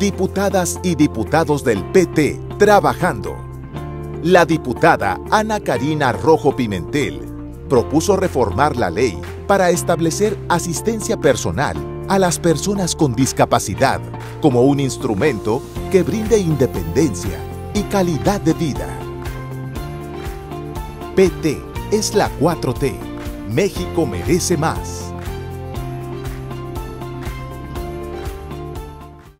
Diputadas y diputados del PT trabajando. La diputada Ana Karina Rojo Pimentel propuso reformar la ley para establecer asistencia personal a las personas con discapacidad como un instrumento que brinde independencia y calidad de vida. PT es la 4T. México merece más.